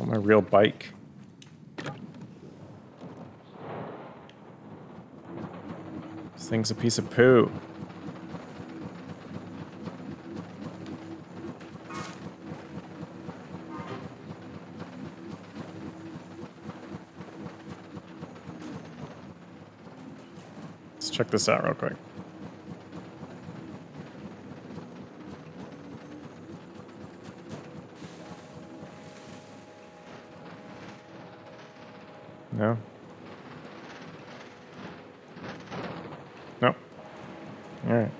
want my real bike. This thing's a piece of poo. Let's check this out real quick. No? No. Alright.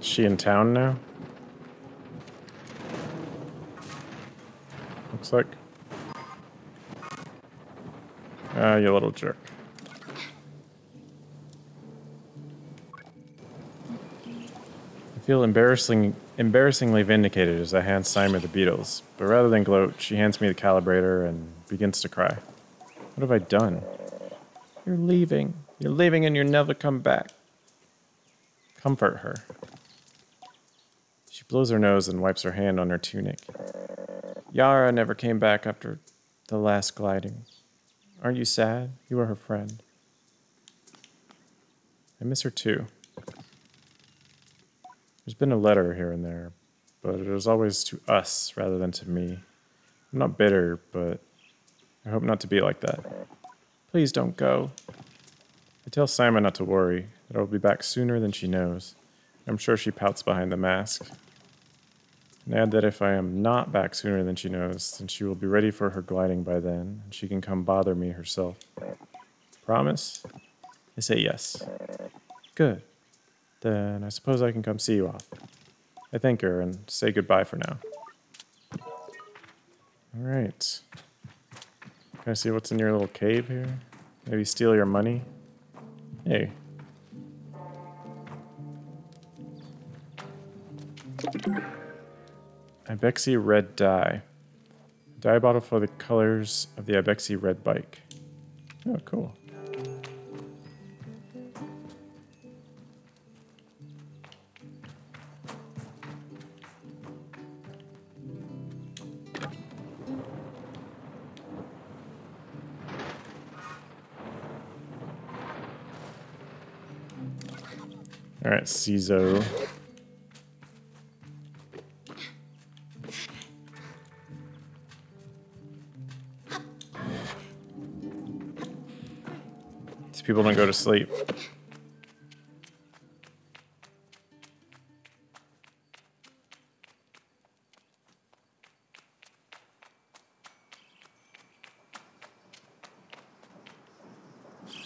Is she in town now? Looks like. Ah, you little jerk. I feel embarrassing, embarrassingly vindicated as I hand Simon the beetles, but rather than gloat, she hands me the calibrator and begins to cry. What have I done? You're leaving. You're leaving and you'll never come back. Comfort her. Blows her nose and wipes her hand on her tunic. Yara never came back after the last gliding. Aren't you sad? You were her friend. I miss her too. There's been a letter here and there, but it was always to us rather than to me. I'm not bitter, but I hope not to be like that. Please don't go. I tell Simon not to worry, that I will be back sooner than she knows. I'm sure she pouts behind the mask. And add that if I am not back sooner than she knows, then she will be ready for her gliding by then, and she can come bother me herself. Promise? I say yes. Good. Then I suppose I can come see you off. I thank her and say goodbye for now. All right. Can I see what's in your little cave here? Maybe steal your money? Hey. Ibexi red dye. Dye bottle for the colors of the Ibexi red bike. Oh, cool. All right, Cizo. People don't go to sleep.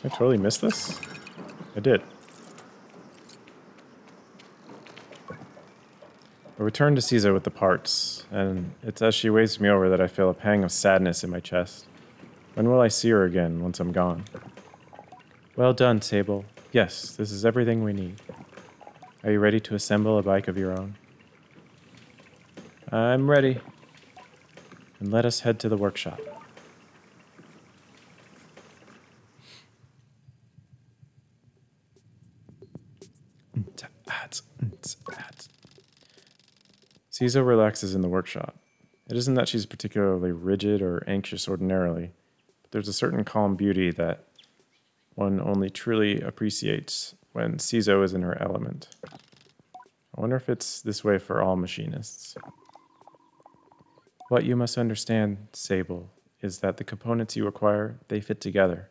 I totally missed this? I did. I return to Cizo with the parts, and it's as she waves me over that I feel a pang of sadness in my chest. When will I see her again once I'm gone? Well done, Sable. Yes, this is everything we need. Are you ready to assemble a bike of your own? I'm ready. And let us head to the workshop. Cizo relaxes in the workshop. It isn't that she's particularly rigid or anxious ordinarily, but there's a certain calm beauty that one only truly appreciates when Cizo is in her element. I wonder if it's this way for all machinists. What you must understand, Sable, is that the components you acquire, they fit together,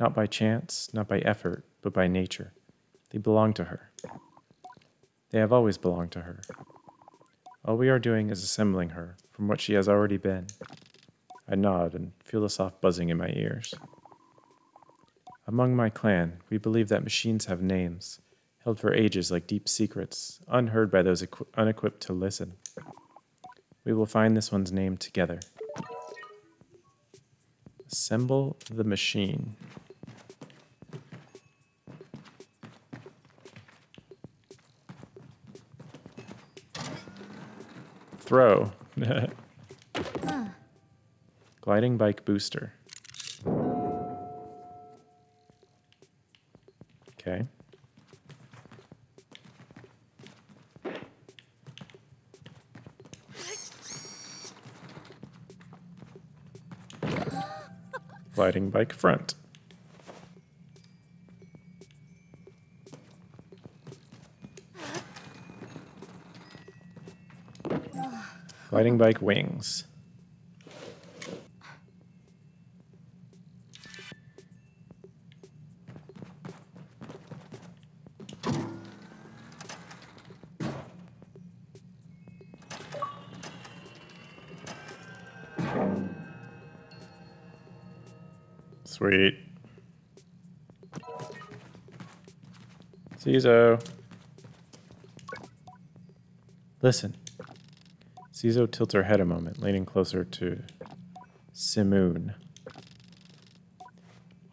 not by chance, not by effort, but by nature. They belong to her. They have always belonged to her. All we are doing is assembling her from what she has already been. I nod and feel the soft buzzing in my ears. Among my clan, we believe that machines have names, held for ages like deep secrets, unheard by those equi- unequipped to listen. We will find this one's name together. Assemble the machine. Throw. Gliding bike booster. Okay. Gliding bike front. Gliding bike wings. Cizo. Listen. Cizo tilts her head a moment, leaning closer to Simoon.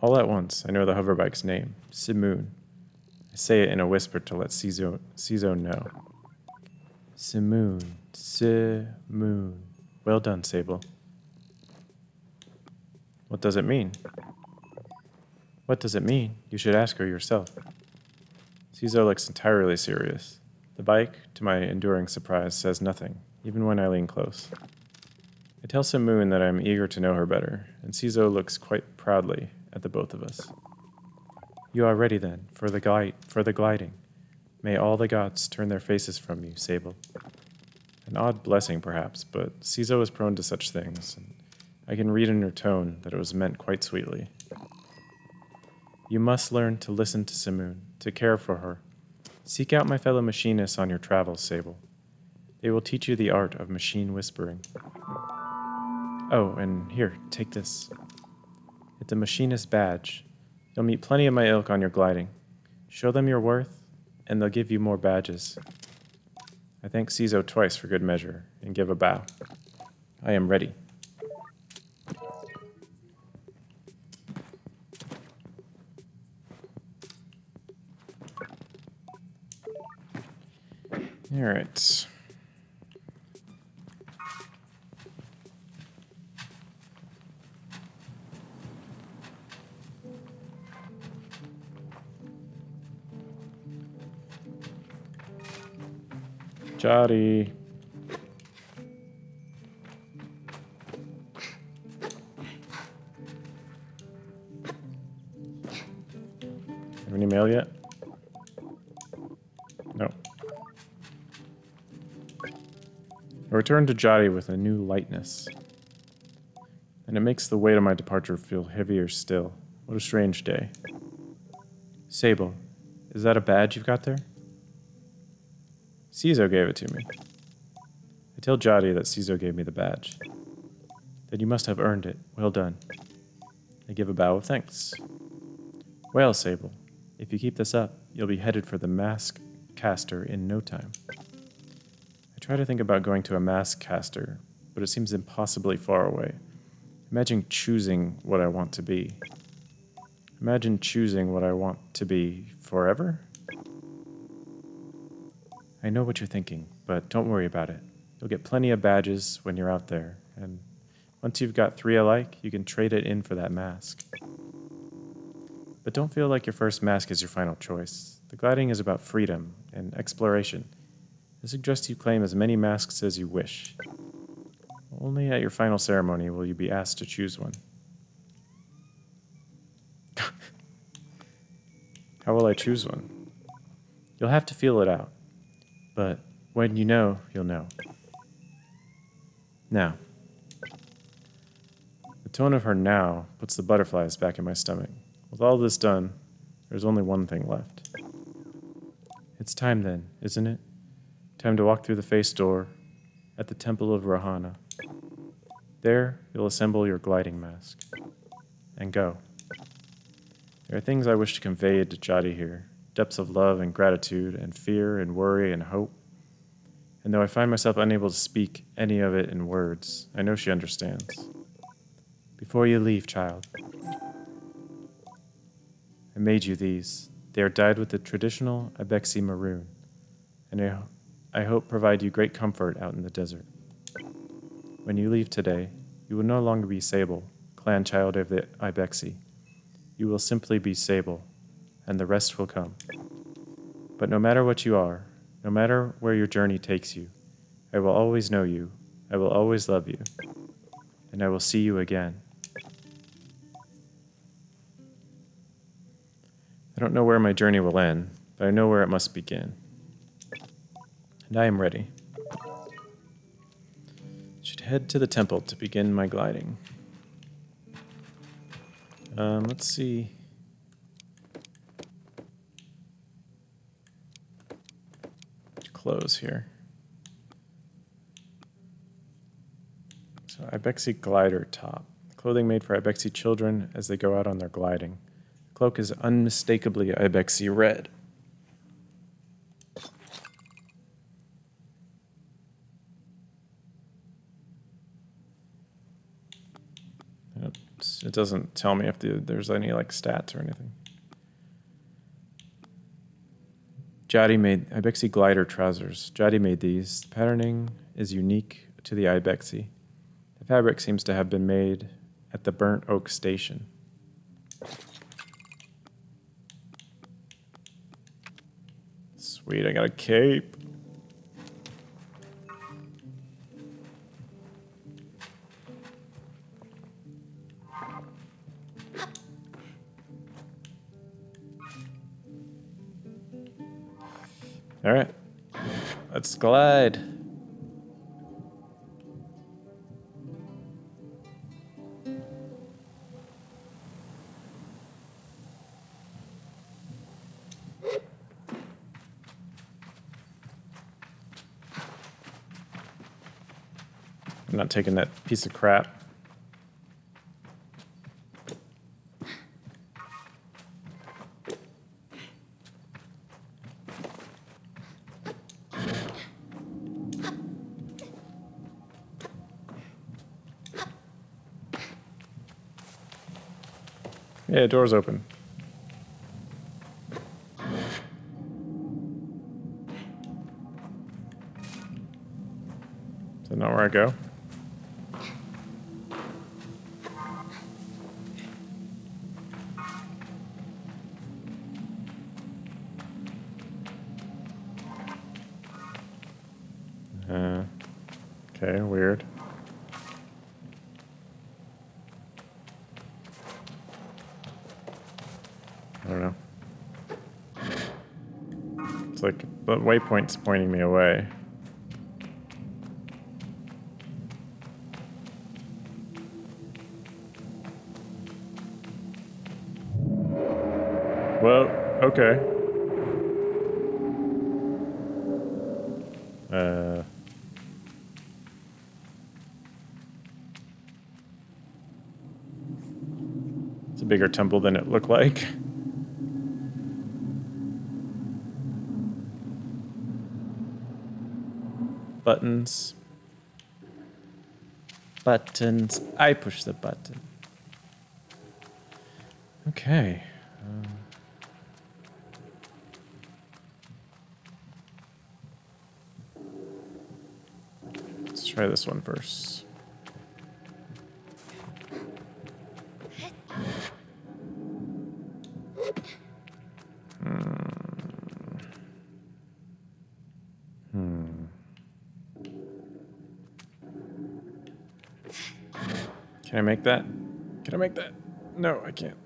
All at once, I know the hoverbike's name, Simoon. I say it in a whisper to let Cizo, Cizo know. Simoon, Simoon. Well done, Sable. What does it mean? What does it mean? You should ask her yourself. Cizo looks entirely serious. The bike, to my enduring surprise, says nothing, even when I lean close. I tell Simoon that I am eager to know her better, and Cizo looks quite proudly at the both of us. You are ready then for the glide for the gliding. May all the gods turn their faces from you, Sable. An odd blessing, perhaps, but Cizo is prone to such things, and I can read in her tone that it was meant quite sweetly. You must learn to listen to Simoon, to care for her. Seek out my fellow machinists on your travels, Sable. They will teach you the art of machine whispering. Oh, and here, take this. It's a machinist badge. You'll meet plenty of my ilk on your gliding. Show them your worth, and they'll give you more badges. I thank Cizo twice for good measure, and give a bow. I am ready. All right. Jotty. Have any mail yet? Return to Jotty with a new lightness. And it makes the weight of my departure feel heavier still. What a strange day. Sable, is that a badge you've got there? Cizo gave it to me. I tell Jotty that Cizo gave me the badge. Then you must have earned it. Well done. I give a bow of thanks. Well, Sable, if you keep this up, you'll be headed for the mask caster in no time. Try to think about going to a mask caster, but it seems impossibly far away. Imagine choosing what I want to be. Imagine choosing what I want to be forever? I know what you're thinking, but don't worry about it. You'll get plenty of badges when you're out there, and once you've got three alike, you can trade it in for that mask. But don't feel like your first mask is your final choice. The gliding is about freedom and exploration. I suggest you claim as many masks as you wish. Only at your final ceremony will you be asked to choose one. How will I choose one? You'll have to feel it out. But when you know, you'll know. Now. The tone of her now puts the butterflies back in my stomach. With all this done, there's only one thing left. It's time then, isn't it? Time to walk through the face door at the Temple of Rahana. There, you'll assemble your gliding mask. And go. There are things I wish to convey to Jotty here depths of love and gratitude, and fear and worry and hope. And though I find myself unable to speak any of it in words, I know she understands. Before you leave, child, I made you these. They are dyed with the traditional Ibexi maroon, and I, I hope provide you great comfort out in the desert. When you leave today, you will no longer be Sable, clan child of the Ibexi. You will simply be Sable, and the rest will come. But no matter what you are, no matter where your journey takes you, I will always know you, I will always love you, and I will see you again. I don't know where my journey will end, but I know where it must begin. And I am ready. Should head to the temple to begin my gliding. Um, let's see. Close here. So Ibexi glider top. Clothing made for Ibexi children as they go out on their gliding. Cloak is unmistakably Ibexi red. It's- It doesn't tell me if the, there's any like stats or anything. Jotty made Ibexi glider trousers. Jotty made these. The patterning is unique to the Ibexi. The fabric seems to have been made at the Burnt Oak Station. Sweet, I got a cape. All right, let's glide. I'm not taking that piece of crap. Yeah, door's open. Is that not where I go? The waypoint's pointing me away. Well, okay. Uh. It's a bigger temple than it looked like. Buttons. Buttons. I push the button. Okay. Um, let's try this one first. I make that? Can I make that? No, I can't.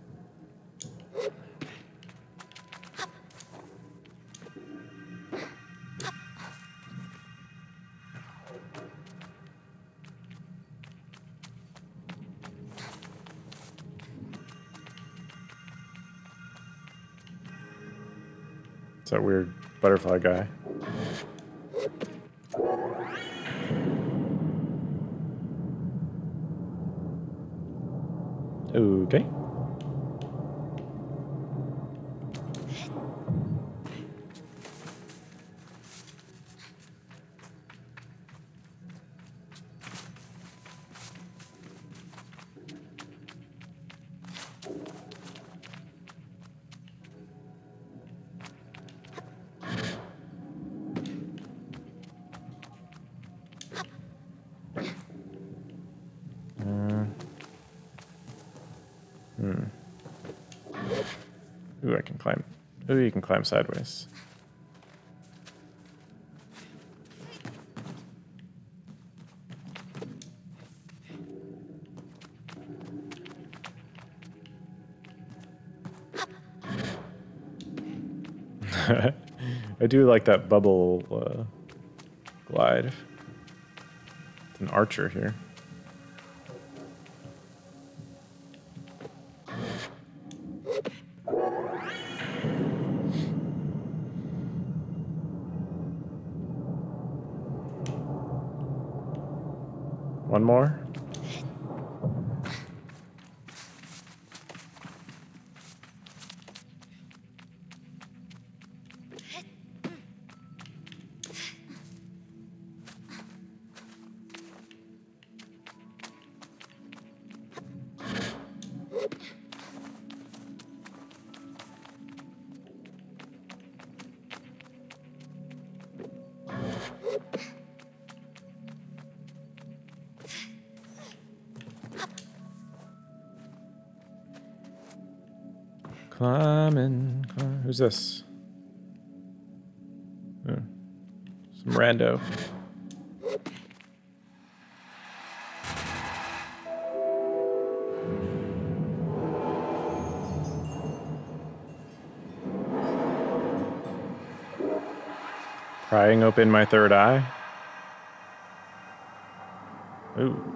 It's that weird butterfly guy. Ooh, you can climb sideways. I do like that bubble uh, glide. It's an archer here. One more. Who's this? Oh, some rando. Prying open my third eye. Ooh,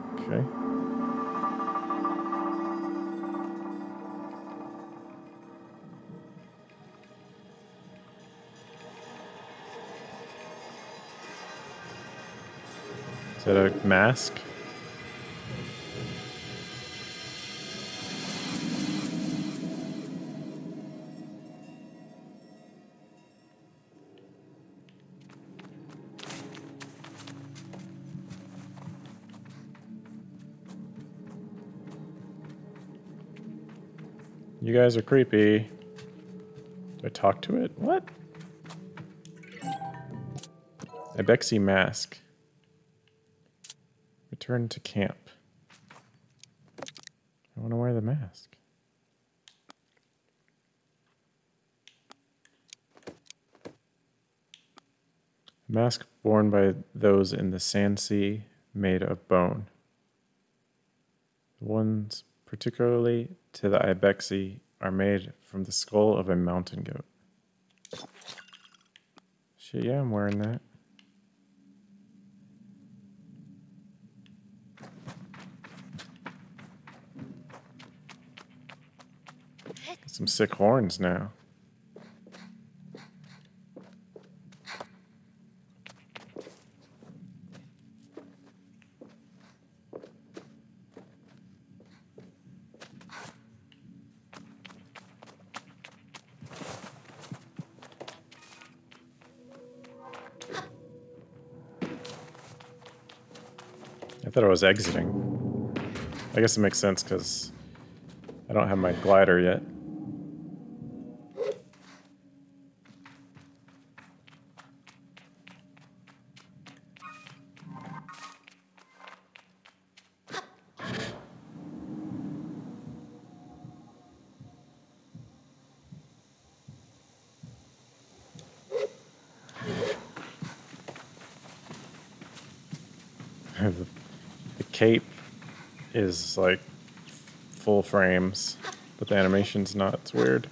that a mask? You guys are creepy. Do I talk to it? What? Ibexi mask. Return to camp. I want to wear the mask. A mask worn by those in the Sand Sea made of bone. The ones particularly to the Ibexi are made from the skull of a mountain goat. Shit, yeah, I'm wearing that. Some sick horns now. I thought I was exiting. I guess it makes sense because I don't have my glider yet. Is like full frames, but the animation's not. It's weird.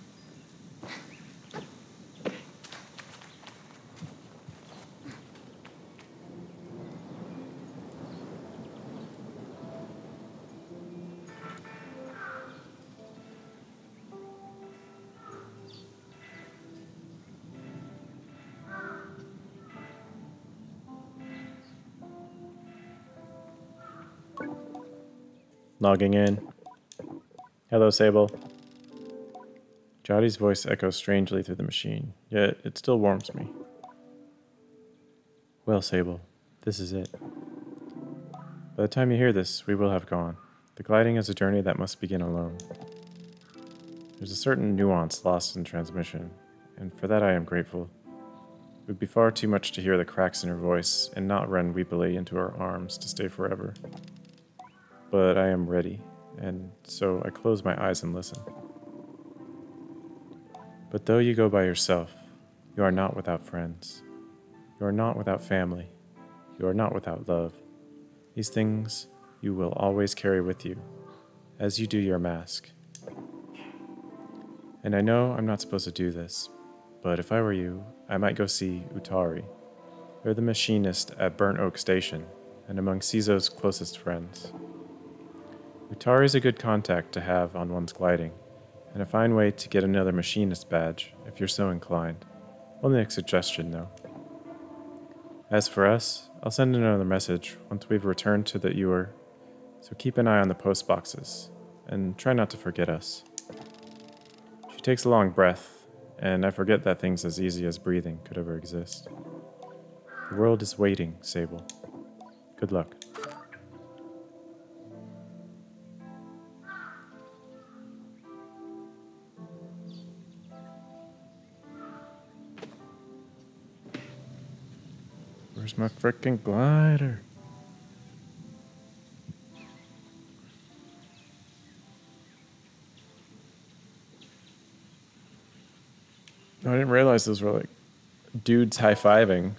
Logging in. Hello, Sable. Jotty's voice echoes strangely through the machine, yet it still warms me. Well, Sable, this is it. By the time you hear this, we will have gone. The gliding is a journey that must begin alone. There's a certain nuance lost in transmission, and for that I am grateful. It would be far too much to hear the cracks in her voice and not run weepily into her arms to stay forever but I am ready, and so I close my eyes and listen. But though you go by yourself, you are not without friends. You are not without family. You are not without love. These things you will always carry with you, as you do your mask. And I know I'm not supposed to do this, but if I were you, I might go see Utari. They're the machinist at Burnt Oak Station, and among Cizo's closest friends. Utari is a good contact to have on one's gliding, and a fine way to get another machinist badge if you're so inclined. Only a suggestion, though. As for us, I'll send another message once we've returned to the Ewer, so keep an eye on the post boxes, and try not to forget us. She takes a long breath, and I forget that things as easy as breathing could ever exist. The world is waiting, Sable. Good luck. My freaking glider? I didn't realize those were like dudes high fiving.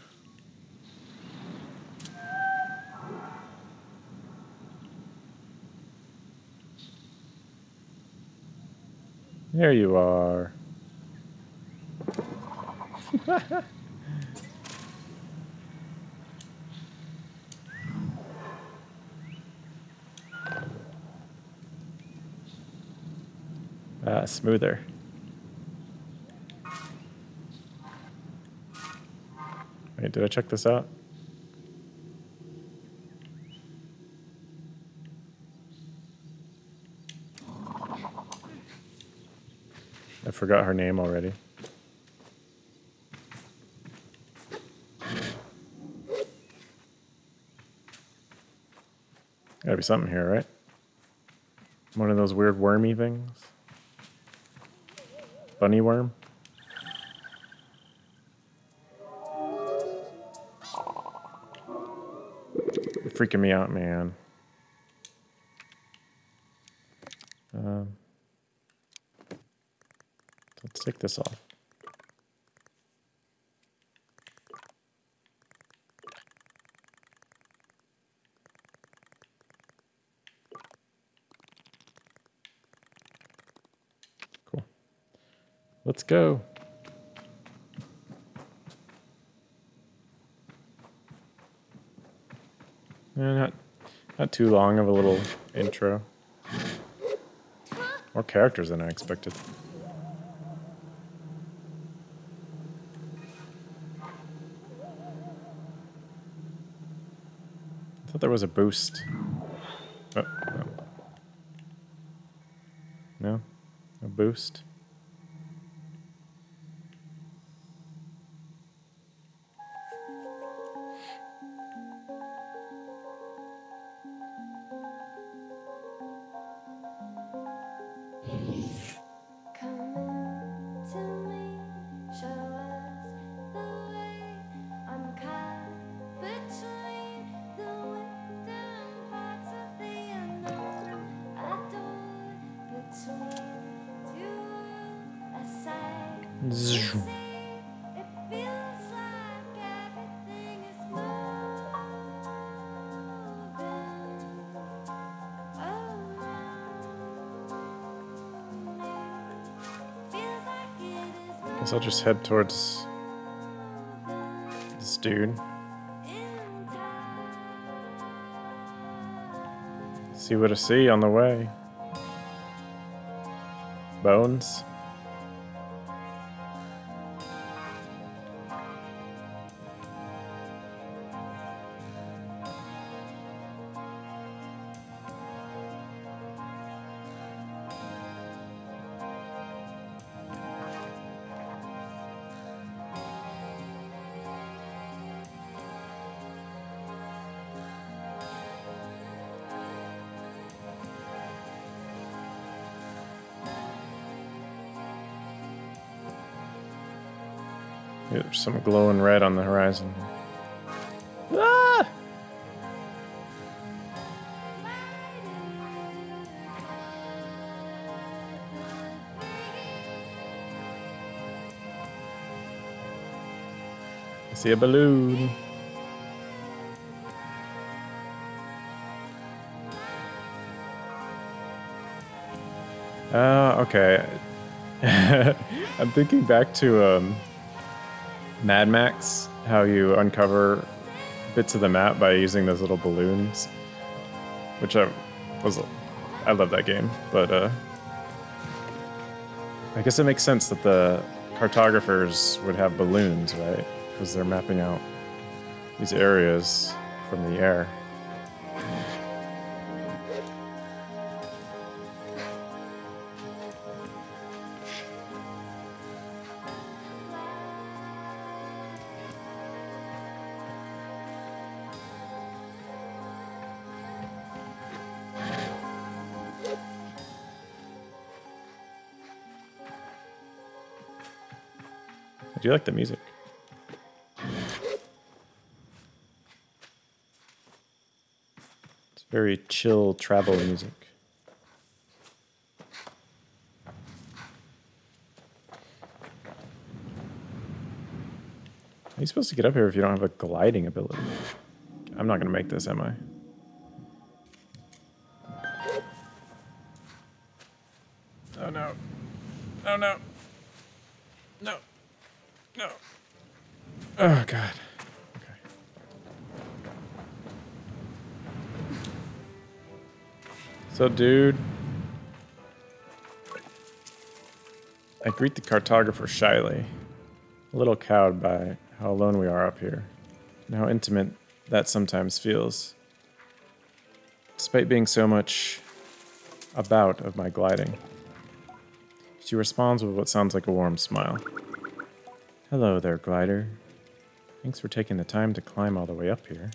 There you are. Smoother. Wait, did I check this out? I forgot her name already. Gotta be something here, right? One of those weird wormy things. Bunny worm. Freaking me out, man. Um, let's take this off. Cool. Let's go. Eh, not, not too long of a little intro. More characters than I expected. I thought there was a boost. Oh. No? A boost? Is Guess I'll just head towards this dude. See what I see on the way. Bones. some glowing red on the horizon. Ah! I see a balloon. Uh, okay. I'm thinking back to um, Mad Max, how you uncover bits of the map by using those little balloons, which I was, I love that game, but uh, I guess it makes sense that the cartographers would have balloons, right? Because they're mapping out these areas from the air. I do like the music. It's very chill travel music. Are you supposed to get up here if you don't have a gliding ability? I'm not gonna make this, am I? So, dude. I greet the cartographer shyly, a little cowed by how alone we are up here, and how intimate that sometimes feels. Despite being so much about of my gliding. She responds with what sounds like a warm smile. Hello there, glider. Thanks for taking the time to climb all the way up here.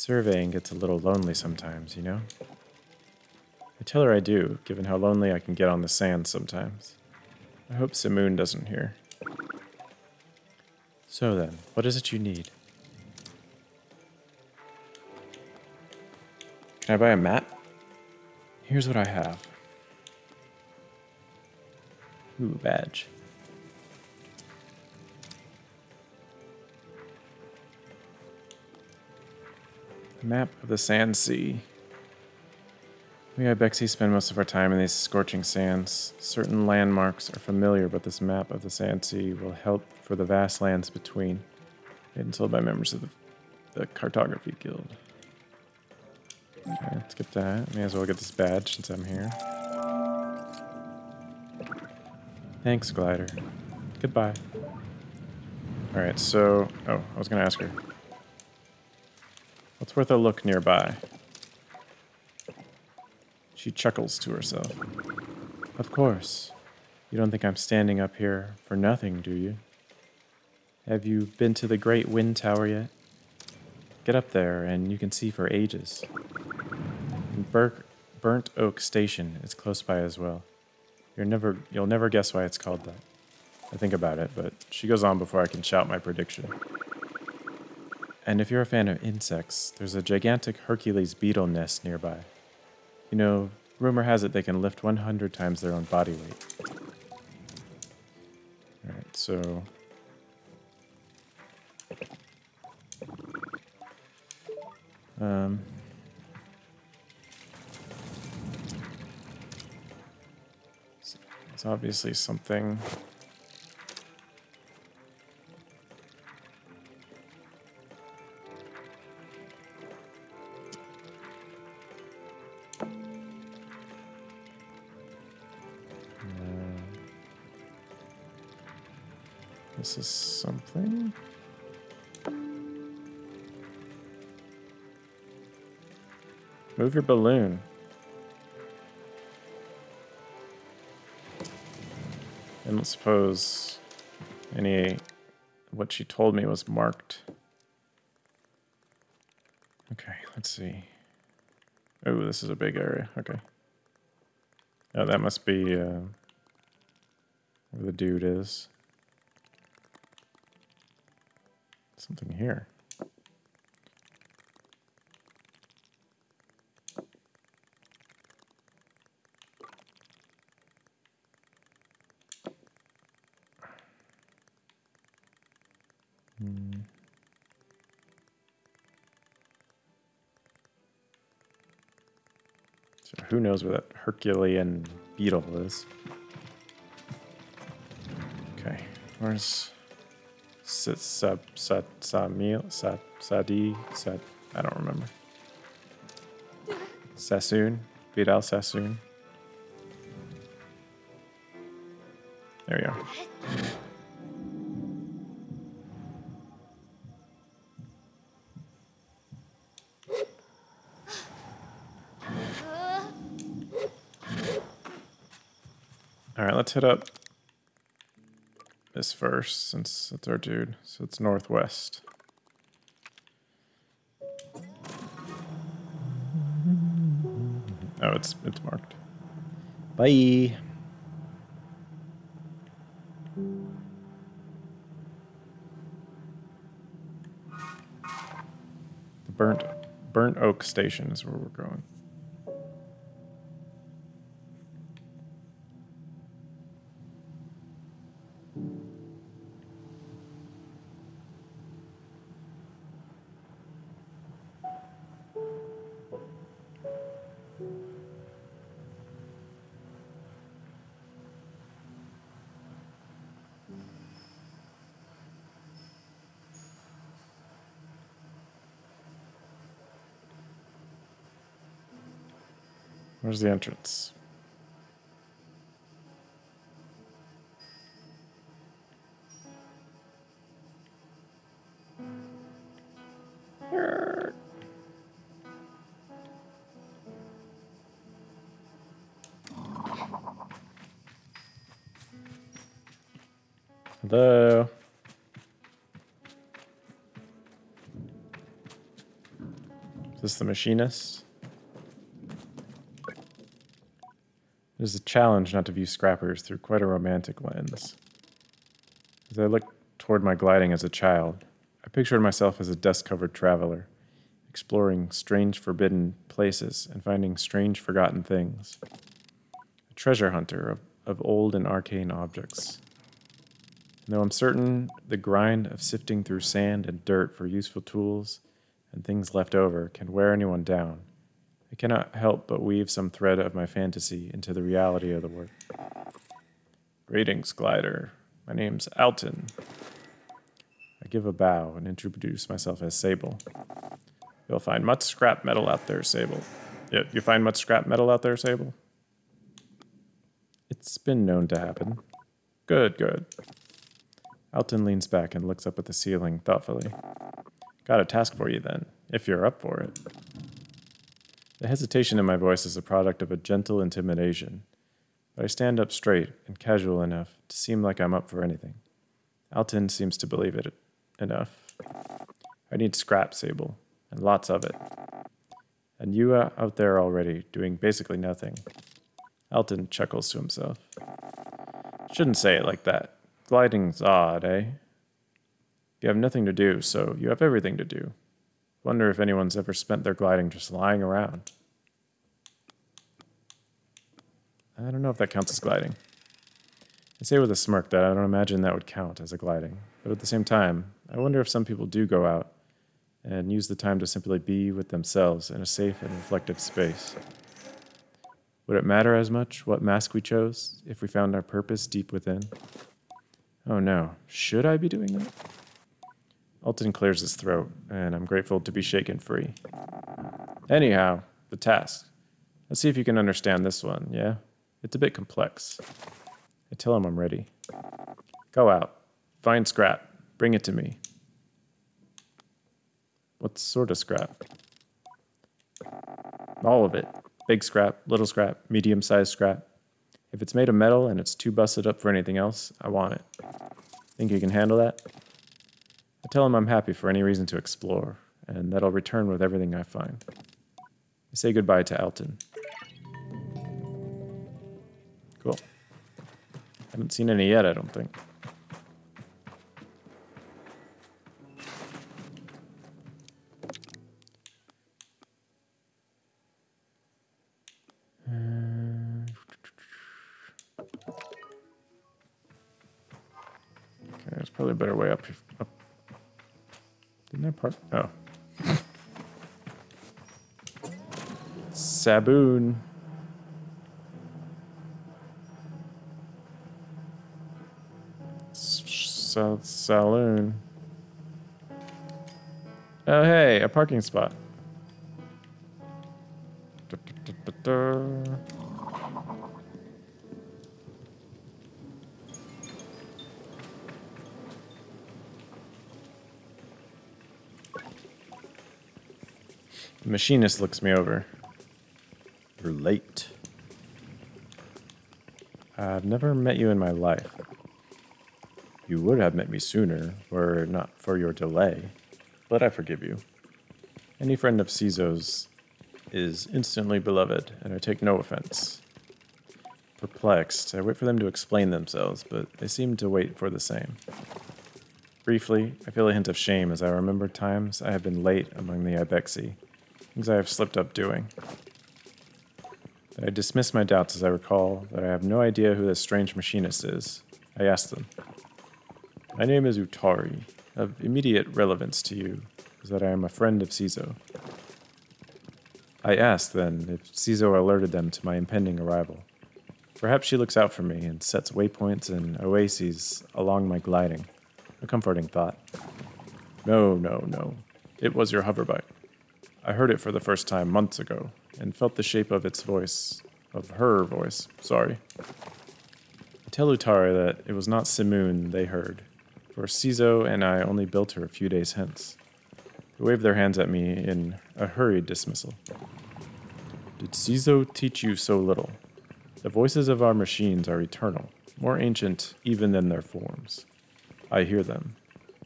Surveying gets a little lonely sometimes, you know? I tell her I do, given how lonely I can get on the sand sometimes. I hope Simoon doesn't hear. So then, what is it you need? Can I buy a map? Here's what I have. Ooh, badge. Map of the Sand Sea. We Ibexi spend most of our time in these scorching sands. Certain landmarks are familiar, but this map of the Sand Sea will help for the vast lands between. And sold by members of the, the Cartography Guild. Okay, let's get that. May as well get this badge since I'm here. Thanks, Glider. Goodbye. Alright, so. Oh, I was gonna ask her. What's worth a look nearby? She chuckles to herself. Of course. You don't think I'm standing up here for nothing, do you? Have you been to the Great Wind Tower yet? Get up there and you can see for ages. And Burk, Burnt Oak Station is close by as well. You're never, you'll never guess why it's called that. I think about it, but she goes on before I can shout my prediction. And if you're a fan of insects, there's a gigantic Hercules beetle nest nearby. You know, rumor has it they can lift 100 times their own body weight. Alright, so. Um. It's obviously something. Move your balloon. I don't suppose any what she told me was marked. Okay, let's see. Oh, this is a big area. Okay. Oh, that must be uh, where the dude is. Something here. So who knows where that Herculean beetle is? Okay, where's Sa- Sa- Sa- Samil? Sa- Sadi? Sa- I don't remember. Sassoon? Vidal Sassoon? There we are. Let's hit up this first since it's our dude. So it's northwest. Oh, it's it's marked. Bye. The burnt burnt oak station is where we're going. Where's the entrance? Hello. Is this the machinist? It is a challenge not to view scrappers through quite a romantic lens. As I looked toward my gliding as a child, I pictured myself as a dust covered traveler, exploring strange forbidden places and finding strange forgotten things. A treasure hunter of, of old and arcane objects. And though I'm certain the grind of sifting through sand and dirt for useful tools and things left over can wear anyone down, I cannot help but weave some thread of my fantasy into the reality of the work. Greetings, glider. My name's Alton. I give a bow and introduce myself as Sable. You'll find much scrap metal out there, Sable. Yeah, you find much scrap metal out there, Sable? It's been known to happen. Good, good. Alton leans back and looks up at the ceiling thoughtfully. Got a task for you then, if you're up for it. The hesitation in my voice is a product of a gentle intimidation, but I stand up straight and casual enough to seem like I'm up for anything. Alton seems to believe it enough. I need scrap, Sable, and lots of it. And you are out there already, doing basically nothing. Alton chuckles to himself. Shouldn't say it like that. Gliding's odd, eh? You have nothing to do, so you have everything to do. Wonder if anyone's ever spent their gliding just lying around. I don't know if that counts as gliding. I say with a smirk that I don't imagine that would count as a gliding, but at the same time, I wonder if some people do go out and use the time to simply be with themselves in a safe and reflective space. Would it matter as much what mask we chose if we found our purpose deep within? Oh no, should I be doing that? Alton clears his throat, and I'm grateful to be shaken free. Anyhow, the task. Let's see if you can understand this one, yeah? It's a bit complex. I tell him I'm ready. Go out, find scrap, bring it to me. What sort of scrap? All of it. Big scrap, little scrap, medium sized scrap. If it's made of metal and it's too busted up for anything else, I want it. Think you can handle that? Tell him I'm happy for any reason to explore, and that I'll return with everything I find. I say goodbye to Alton. Cool. Haven't seen any yet, I don't think. Uh, Okay, there's probably a better way up Oh. Saboon. South Saloon. Oh, hey, a parking spot. Machinist looks me over. You're late. I've never met you in my life. You would have met me sooner, were it not for your delay, but I forgive you. Any friend of Cizo's is instantly beloved, and I take no offense. Perplexed, I wait for them to explain themselves, but they seem to wait for the same. Briefly, I feel a hint of shame as I remember times I have been late among the Ibexi, things I have slipped up doing. I dismiss my doubts as I recall that I have no idea who this strange machinist is. I ask them. My name is Utari. Of immediate relevance to you is that I am a friend of Cizo. I ask, then, if Cizo alerted them to my impending arrival. Perhaps she looks out for me and sets waypoints and oases along my gliding. A comforting thought. No, no, no. It was your hoverbike. I heard it for the first time months ago and felt the shape of its voice, of her voice, sorry. Tell Utari that it was not Simoon they heard, for Cizo and I only built her a few days hence. They wave their hands at me in a hurried dismissal. Did Cizo teach you so little? The voices of our machines are eternal, more ancient even than their forms. I hear them,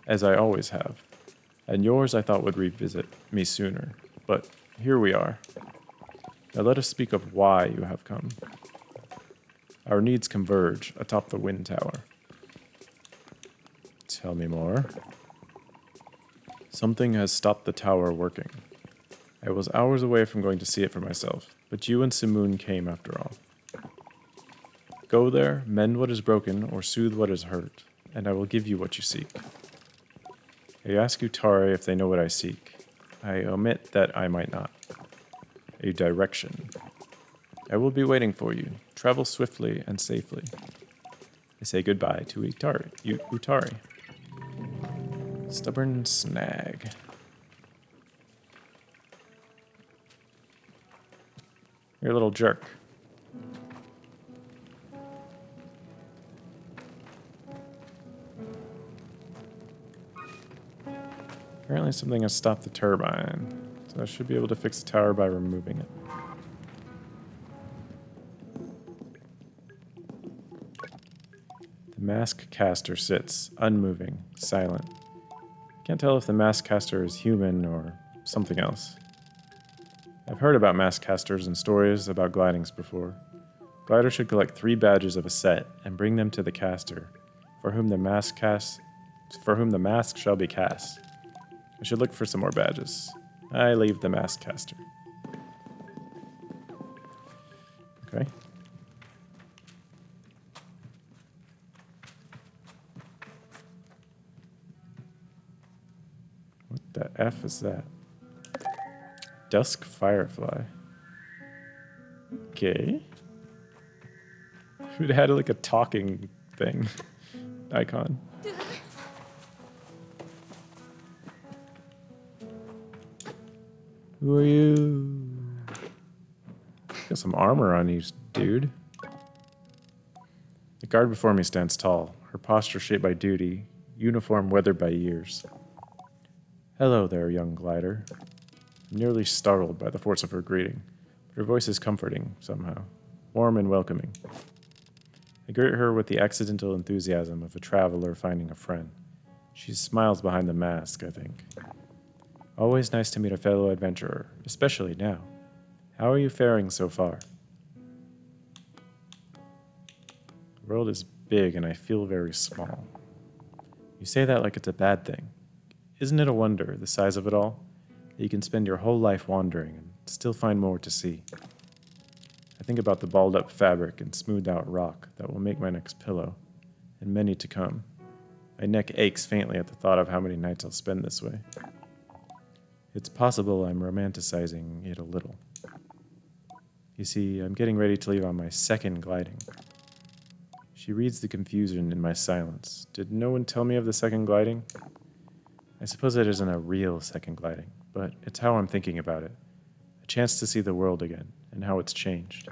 as I always have, and yours I thought would revisit me sooner, but here we are. Now let us speak of why you have come. Our needs converge atop the wind tower. Tell me more. Something has stopped the tower working. I was hours away from going to see it for myself, but you and Simoon came after all. Go there, mend what is broken, or soothe what is hurt, and I will give you what you seek. I ask Utari if they know what I seek. I omit that I might not. A direction. I will be waiting for you. Travel swiftly and safely. I say goodbye to Utari. Utari. Stubborn snag. You're a little jerk. Apparently something has stopped the turbine. So I should be able to fix the tower by removing it. The mask caster sits, unmoving, silent. Can't tell if the mask caster is human or something else. I've heard about mask casters and stories about glidings before. Glider should collect three badges of a set and bring them to the caster, for whom the mask cast, for whom the mask shall be cast. I should look for some more badges. I leave the mask caster. Okay. What the F is that? Dusk Firefly. Okay. It had like a talking thing icon. Who are you? Got some armor on you, dude. The guard before me stands tall, her posture shaped by duty, uniform weathered by years. Hello there, young glider. I'm nearly startled by the force of her greeting, but her voice is comforting somehow, warm and welcoming. I greet her with the accidental enthusiasm of a traveler finding a friend. She smiles behind the mask, I think. Always nice to meet a fellow adventurer, especially now. How are you faring so far? The world is big and I feel very small. You say that like it's a bad thing. Isn't it a wonder, the size of it all? That you can spend your whole life wandering and still find more to see. I think about the balled up fabric and smoothed out rock that will make my next pillow, and many to come. My neck aches faintly at the thought of how many nights I'll spend this way. It's possible I'm romanticizing it a little. You see, I'm getting ready to leave on my second gliding. She reads the confusion in my silence. Did no one tell me of the second gliding? I suppose it isn't a real second gliding, but it's how I'm thinking about it. A chance to see the world again, and how it's changed.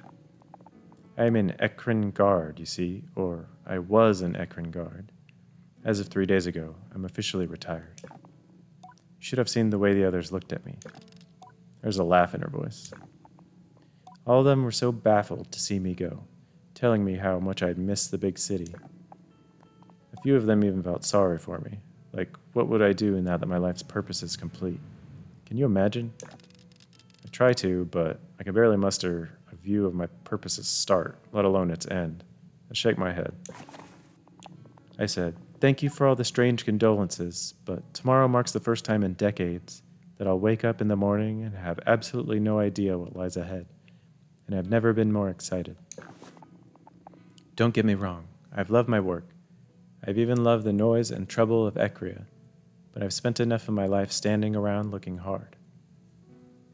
I am in Ekron Guard, you see, or I was in Ekron Guard. As of three days ago, I'm officially retired. Should have seen the way the others looked at me. There's a laugh in her voice. All of them were so baffled to see me go, telling me how much I'd missed the big city. A few of them even felt sorry for me, like, what would I do now that my life's purpose is complete? Can you imagine? I try to, but I can barely muster a view of my purpose's start, let alone its end. I shake my head. I said, Thank you for all the strange condolences, but tomorrow marks the first time in decades that I'll wake up in the morning and have absolutely no idea what lies ahead, and I've never been more excited. Don't get me wrong, I've loved my work. I've even loved the noise and trouble of Eccria, but I've spent enough of my life standing around looking hard.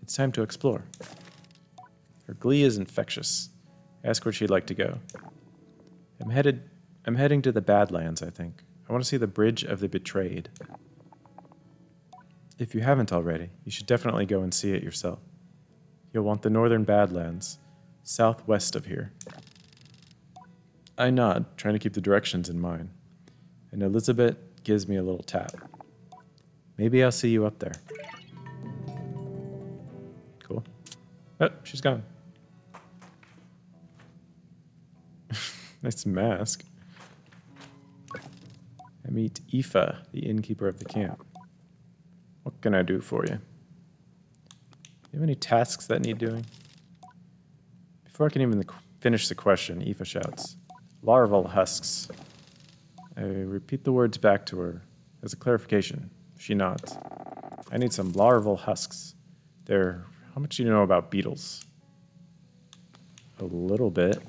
It's time to explore. Her glee is infectious. Ask where she'd like to go. I'm headed I'm heading to the Badlands, I think. I want to see the Bridge of the Betrayed. If you haven't already, you should definitely go and see it yourself. You'll want the Northern Badlands, southwest of here. I nod, trying to keep the directions in mind, and Elizabeth gives me a little tap. Maybe I'll see you up there. Cool. Oh, she's gone. nice mask. I meet Aoife, the innkeeper of the camp. What can I do for you? Do you have any tasks that need doing? Before I can even finish the question, Aoife shouts, Larval husks. I repeat the words back to her as a clarification. She nods. I need some larval husks. They're. How much do you know about beetles? A little bit.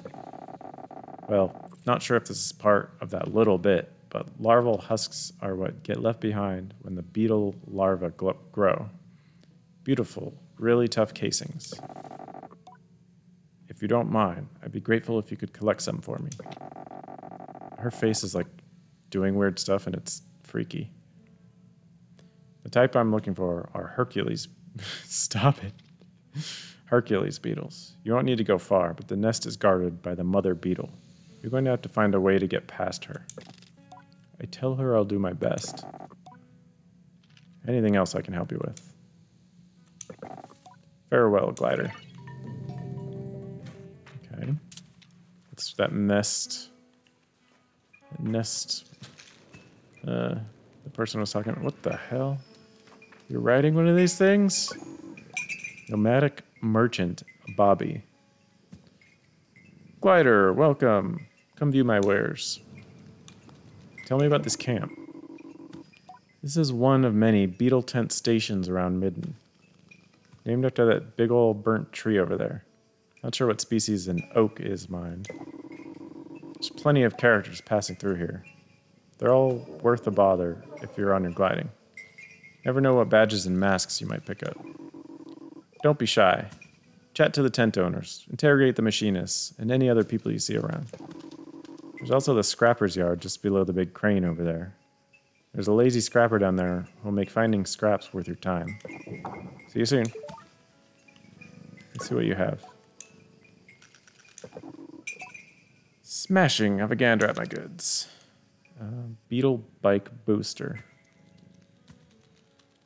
Well, not sure if this is part of that little bit, but larval husks are what get left behind when the beetle larvae grow. Beautiful, really tough casings. If you don't mind, I'd be grateful if you could collect some for me. Her face is like doing weird stuff and it's freaky. The type I'm looking for are Hercules. Stop it. Hercules beetles. You won't need to go far, but the nest is guarded by the mother beetle. You're going to have to find a way to get past her. I tell her I'll do my best. Anything else I can help you with? Farewell, glider. Okay. It's that nest. that Nest. Uh, the person was talking. What the hell? You're riding one of these things? Nomadic merchant, Bobby. Glider, welcome. Come view my wares. Tell me about this camp. This is one of many beetle tent stations around Midden. Named after that big old burnt tree over there. Not sure what species an oak is, mind. There's plenty of characters passing through here. They're all worth the bother if you're on your gliding. Never know what badges and masks you might pick up. Don't be shy. Chat to the tent owners, interrogate the machinists, and any other people you see around. There's also the scrapper's yard just below the big crane over there. There's a lazy scrapper down there who'll make finding scraps worth your time. See you soon. Let's see what you have. Smashing of a gander at my goods. Uh, Beetle bike booster.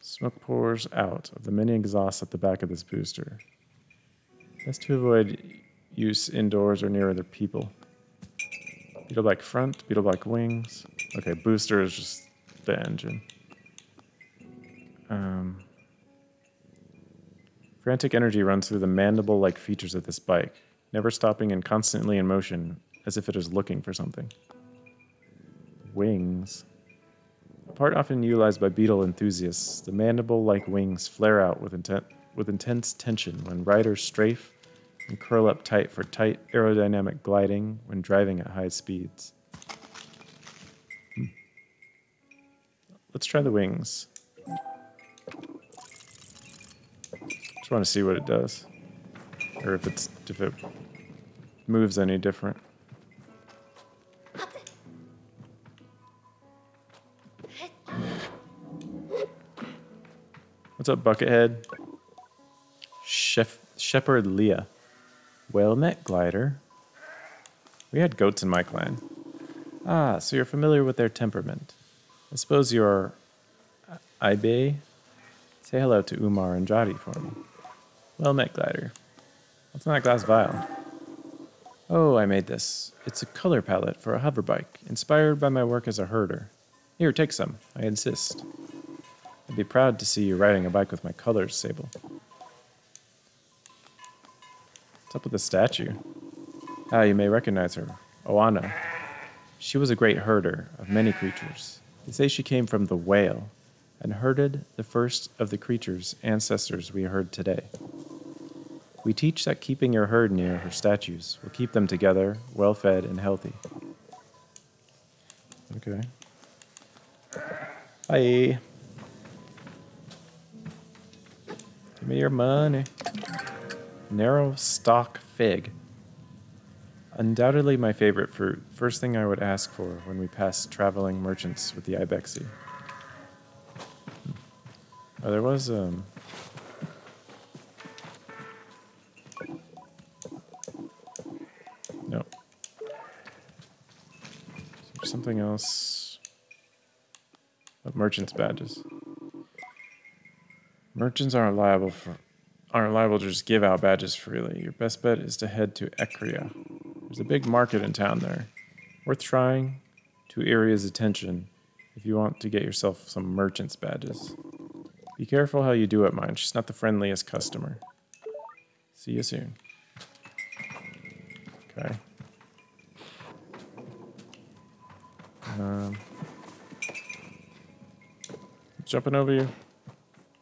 Smoke pours out of the many exhausts at the back of this booster. Best to avoid use indoors or near other people. Beetle bike front, beetle bike wings. Okay, booster is just the engine. Um, frantic energy runs through the mandible like features of this bike, never stopping and constantly in motion as if it is looking for something. Wings. A part often utilized by beetle enthusiasts, the mandible like wings flare out with, inten- with intense tension when riders strafe and curl up tight for tight aerodynamic gliding when driving at high speeds. Hmm. Let's try the wings. Just want to see what it does, or if it's if it moves any different. What's up, Buckethead? Chef Shepherd Leah. Well met, Glider. We had goats in my clan. Ah, so you're familiar with their temperament. I suppose you're uh, Ibe? Say hello to Umar and Jotty for me. Well met, Glider. What's in that glass vial? Oh, I made this. It's a color palette for a hover bike, inspired by my work as a herder. Here, take some. I insist. I'd be proud to see you riding a bike with my colors, Sable. What's up with the statue? Ah, you may recognize her. Oana. She was a great herder of many creatures. They say she came from the whale and herded the first of the creatures' ancestors we heard today. We teach that keeping your herd near her statues will keep them together, well fed, and healthy. Okay. Bye. Give me your money. Narrow stalk fig. Undoubtedly my favorite fruit. First thing I would ask for when we pass traveling merchants with the Ibexi. Oh, there was um. No. Something else. Oh, merchants badges. Merchants aren't liable for aren't liable to just give out badges freely. Your best bet is to head to Eccria. There's a big market in town there. Worth trying to Iria's attention if you want to get yourself some merchant's badges. Be careful how you do it, mine. She's not the friendliest customer. See you soon. Okay. Um, jumping over you.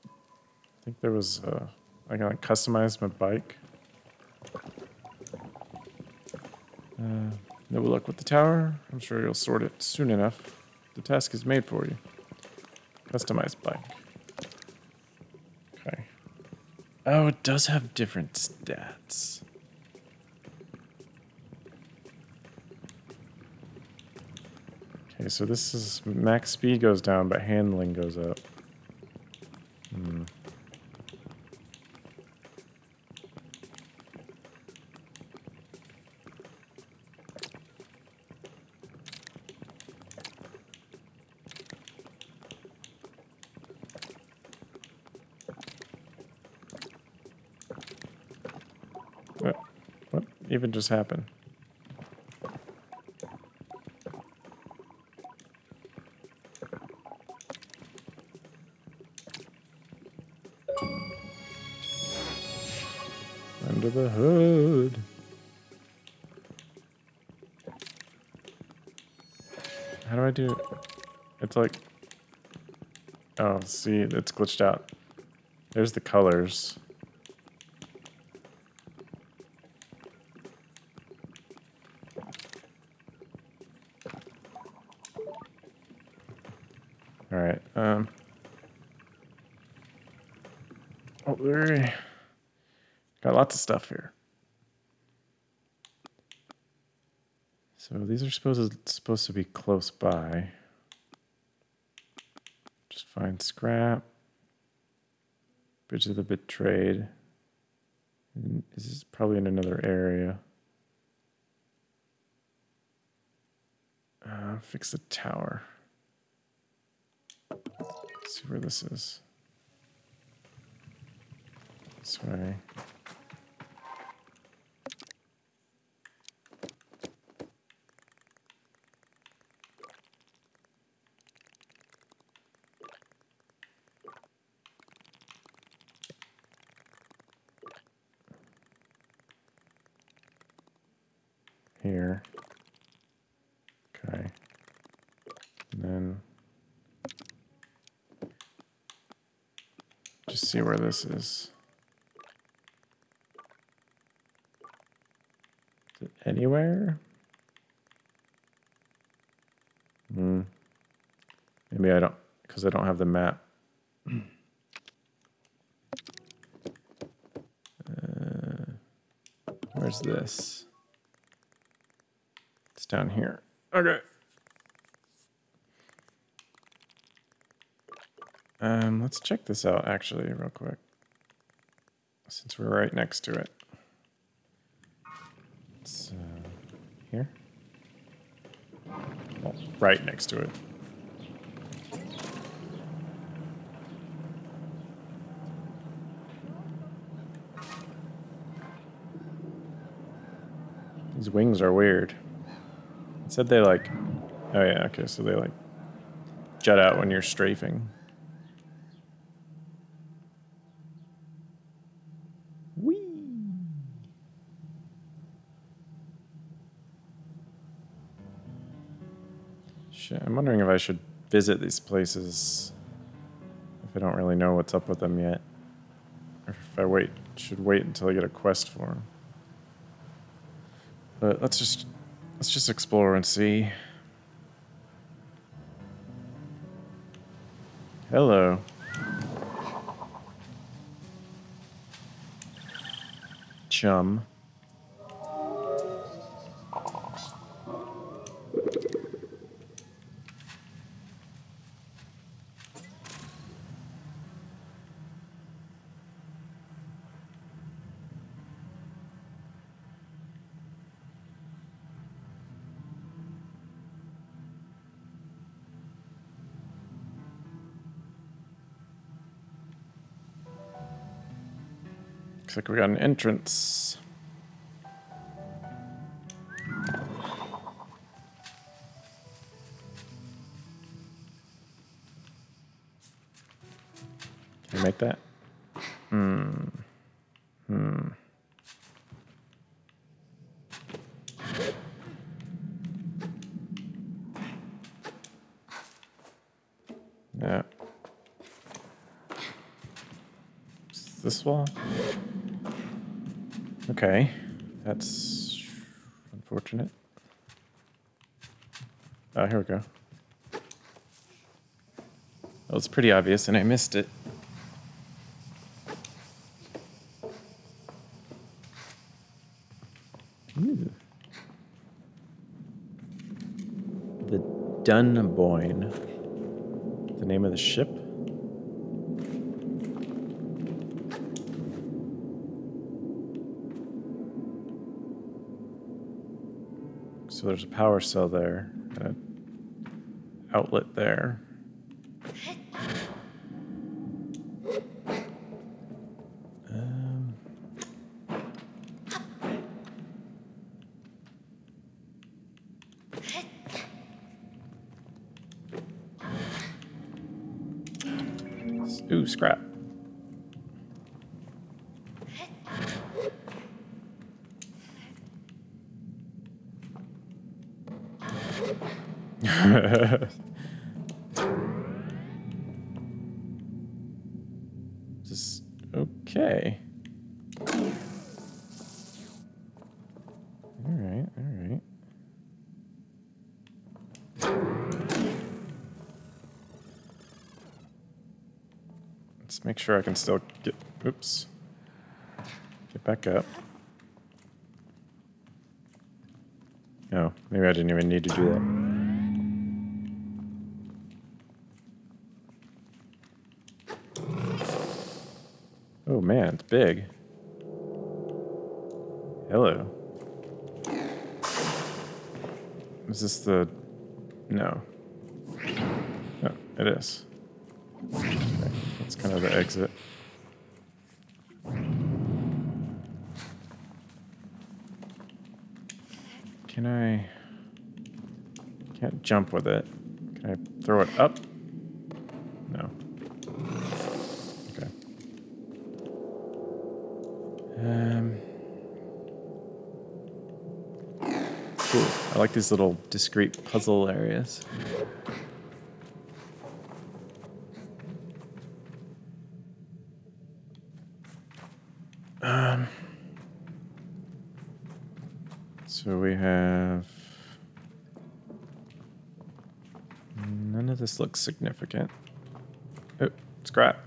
I think there was. Uh, I can like customize my bike. Uh, no luck with the tower. I'm sure you'll sort it soon enough. The task is made for you. Customize bike. Okay. Oh, it does have different stats. Okay, so this is max speed goes down, but handling goes up. Hmm. What, what even just happened? Under the hood. How do I do? It? It's like. Oh, see, it's glitched out. There's the colors. All right. Um. Oh, there. Got lots of stuff here. So these are supposed to, supposed to be close by. Just find scrap. Bridge of the Betrayed. And This is probably in another area. Uh, fix the tower. Let's see where this is. This way. Here. Okay. And then just see where this is. Is it anywhere? Hmm. Maybe I don't, because I don't have the map. uh, Where's this? Down here. Okay. Um, let's check this out actually, real quick. Since we're right next to it. It's uh, here. Well, right next to it. These wings are weird. Said they like. Oh yeah, okay, so they like jut out when you're strafing. I'm wondering if I should visit these places if I don't really know what's up with them yet, or if I wait should wait until I get a quest for them. But let's just let's just explore and see. Hello. Chum. Looks like we got an entrance. Can you make that? Hmm. Hmm. Yeah. Is this wall? Okay, that's unfortunate. Oh, here we go. That was pretty obvious, and I missed it. Ooh. The Dunboyne. The name of the ship? So there's a power cell there and an outlet there. Let's make sure I can still get. Oops. Get back up. Oh, maybe I didn't even need to do that. Oh man, it's big. Hello. Is this the. No. No, it is. The exit. Can I. Can't jump with it. Can I throw it up? No. Okay. Um. Cool. I like these little discrete puzzle areas. This looks significant. Oh, scrap.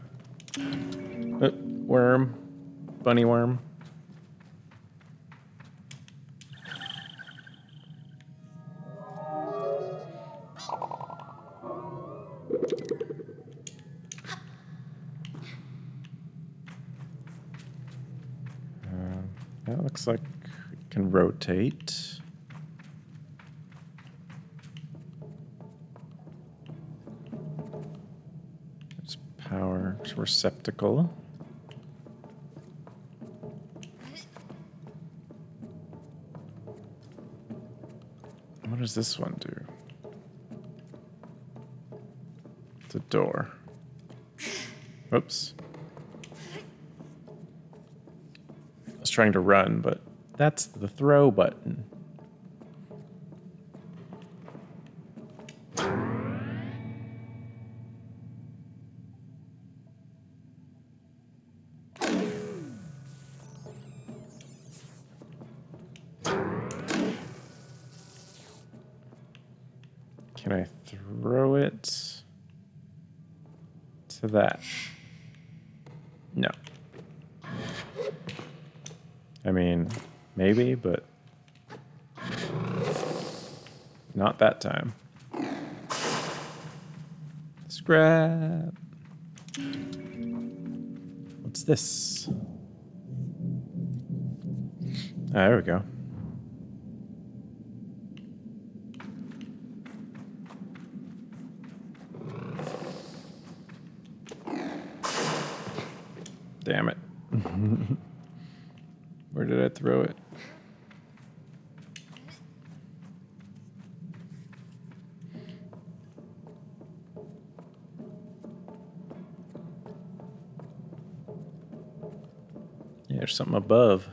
Oh, worm. Bunny worm. Uh, that looks like it can rotate. Receptacle. What does this one do? It's a door. Oops. I was trying to run, but that's the throw button. That? No. I mean, maybe, but not that time. Scrap. What's this? Ah, there we go. Damn it. Where did I throw it? Yeah, there's something above.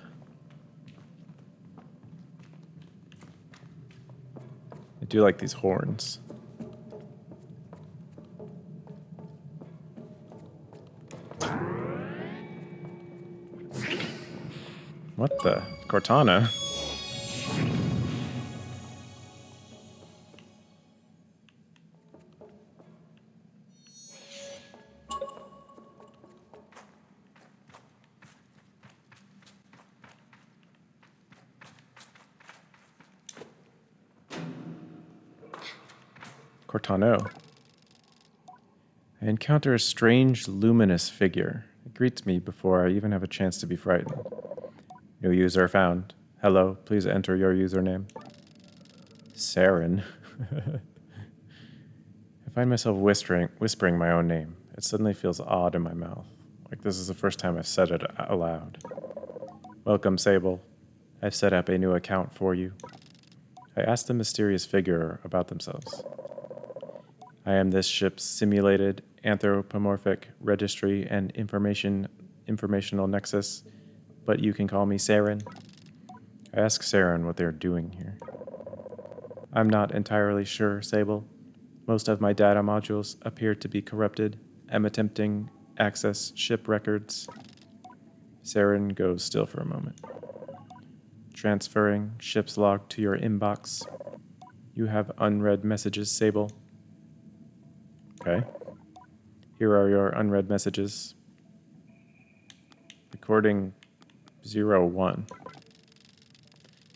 I do like these horns. What the? Cortana? Cortano. I encounter a strange, luminous figure. It greets me before I even have a chance to be frightened. New user found. Hello, please enter your username. Saren. I find myself whispering, whispering my own name. It suddenly feels odd in my mouth, like this is the first time I've said it aloud. Welcome, Sable. I've set up a new account for you. I asked the mysterious figure about themselves. I am this ship's simulated anthropomorphic registry and information informational nexus, but you can call me Saren. Ask Saren what they're doing here. I'm not entirely sure, Sable. Most of my data modules appear to be corrupted. I'm attempting access ship records. Saren goes still for a moment. Transferring ship's log to your inbox. You have unread messages, Sable. Okay. Here are your unread messages. Recording zero one.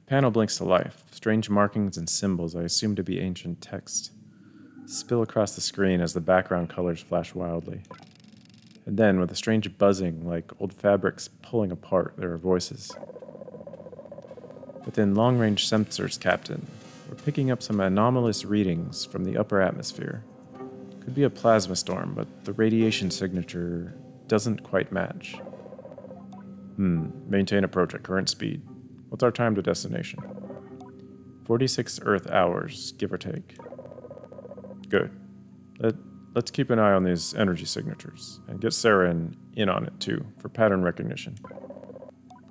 Panel blinks to life. Strange markings and symbols I assume to be ancient text spill across the screen as the background colors flash wildly. And then, with a strange buzzing like old fabrics pulling apart, there are voices. Within long range sensors, Captain, we're picking up some anomalous readings from the upper atmosphere. Could be a plasma storm, but the radiation signature doesn't quite match. Hmm, maintain approach at current speed. What's our time to destination? 46 Earth hours, give or take. Good. Let, let's keep an eye on these energy signatures and get Sarah in, in on it too for pattern recognition.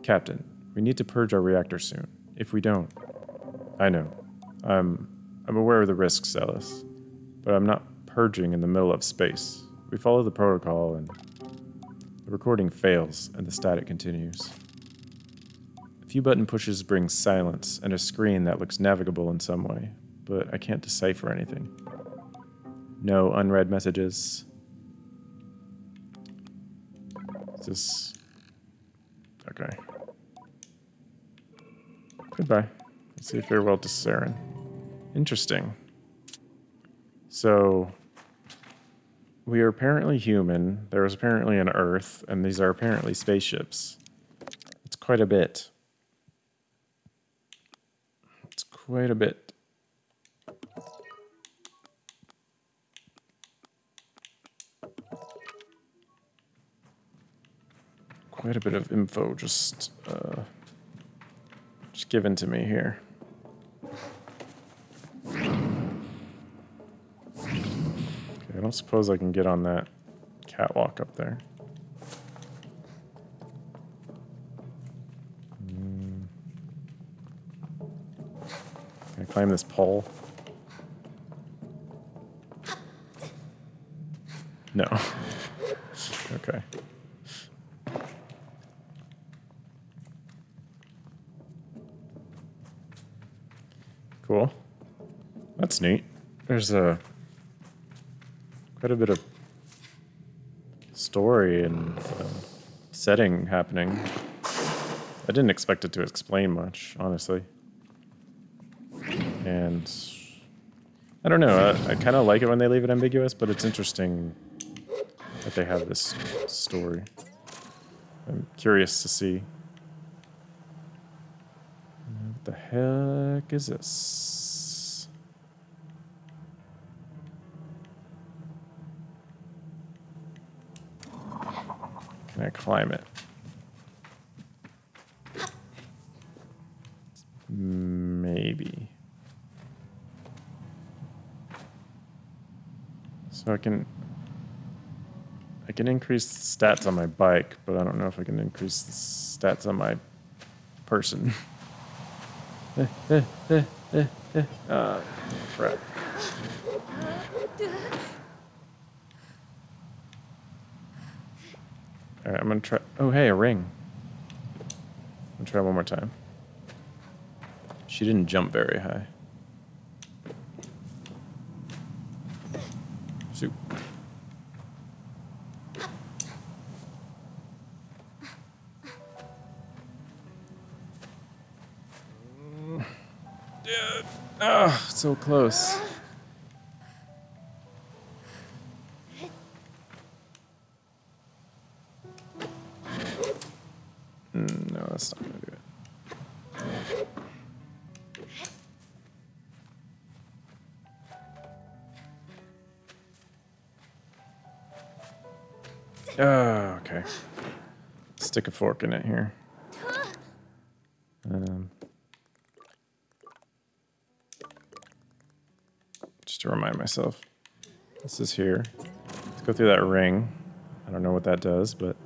Captain, we need to purge our reactor soon. If we don't, I know. I'm I'm aware of the risks, Ellis, but I'm not purging in the middle of space. We follow the protocol and the recording fails and the static continues. A few button pushes bring silence and a screen that looks navigable in some way, but I can't decipher anything. No unread messages. Is this. Okay. Goodbye. Let's say farewell to Saren. Interesting. So we are apparently human. There is apparently an Earth, and these are apparently spaceships. It's quite a bit. It's quite a bit. Quite a bit of info just uh, just given to me here. Don't suppose I can get on that catwalk up there. Mm. Can I climb this pole? No. okay. Cool. That's neat. There's a quite a bit of story and uh, setting happening. I didn't expect it to explain much, honestly. And I don't know. I, I kind of like it when they leave it ambiguous, but it's interesting that they have this story. I'm curious to see. What the heck is this? Can I climb it? Maybe. So I can I can increase the stats on my bike, but I don't know if I can increase the stats on my person. eh, eh, eh, eh, eh. Ah, crap. Alright, I'm gonna try. Oh, hey, a ring. I'm gonna try one more time. She didn't jump very high. Shoot. Yeah. Ah, so close. Fork in it here. Um, just to remind myself. This is here. Let's go through that ring. I don't know what that does, but.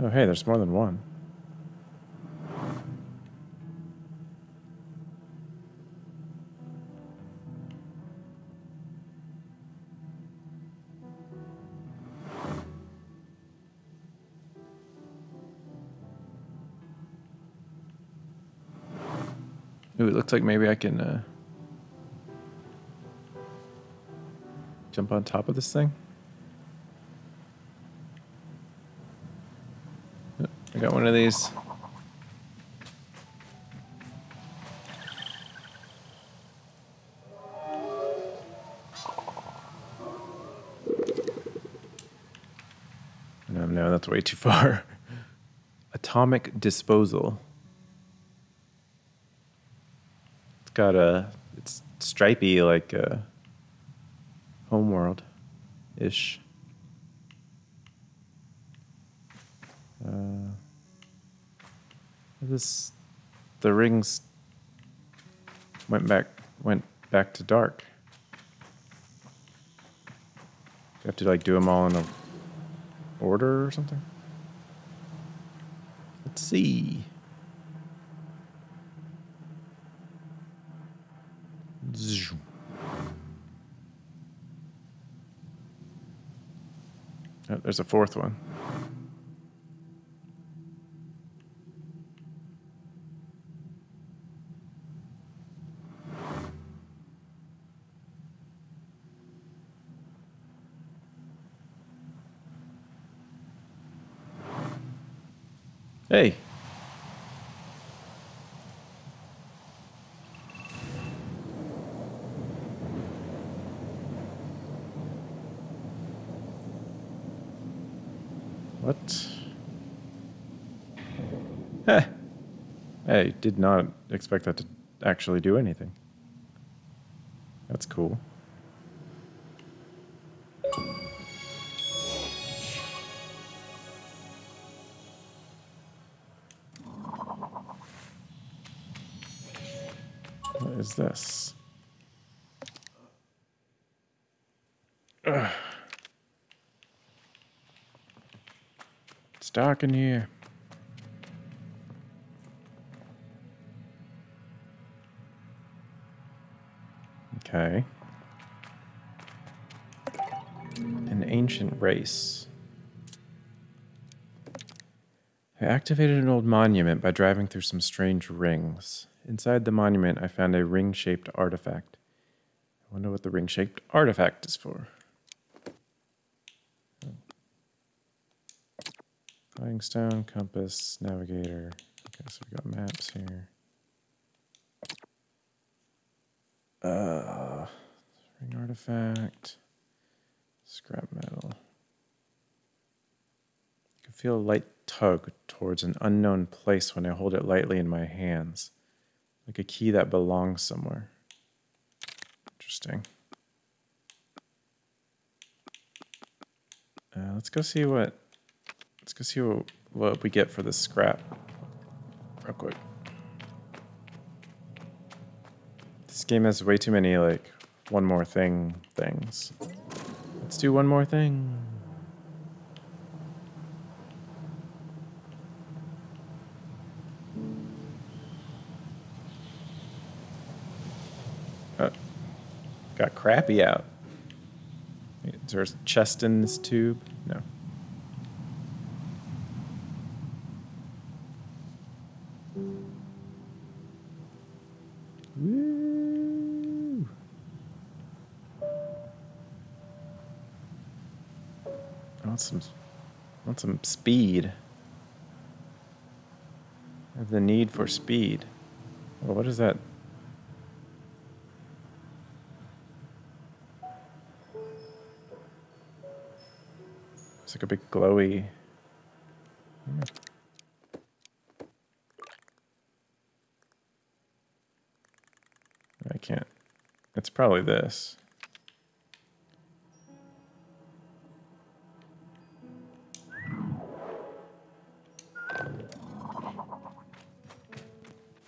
Oh, hey, there's more than one. Like maybe I can uh, jump on top of this thing. I got one of these. No, no, that's way too far. Atomic disposal. Got a it's stripy like a homeworld ish. Uh, this the rings went back went back to dark. You have to like do them all in a order or something. Let's see. There's a fourth one. Hey. What? Heh. I did not expect that to actually do anything. That's cool. What is this? Ugh. It's dark in here. Race. I activated an old monument by driving through some strange rings. Inside the monument, I found a ring shaped artifact. I wonder what the ring shaped artifact is for. Flying stone, compass, navigator. Okay, so we got maps here. Uh, ring artifact, scrap metal. I can feel a light tug towards an unknown place when I hold it lightly in my hands, like a key that belongs somewhere. Interesting. Uh, let's go see what. Let's go see what, what we get for this scrap, real quick. This game has way too many like one more thing things. Let's do one more thing. Got crappy out. Is there a chest in this tube? No. Woo! I want some, I want some speed. I have the need for speed. Well, what is that? A big glowy. Hmm. I can't. It's probably this.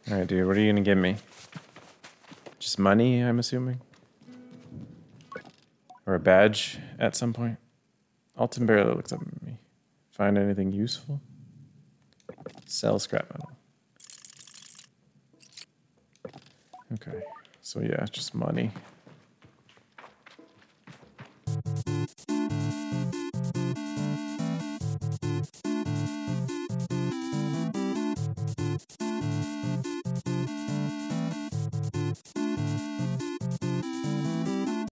All right, dude. What are you gonna give me? Just money, I'm assuming, or a badge at some point. Alton barely looks up at me. Find anything useful? Sell scrap metal. Okay, so yeah, just money.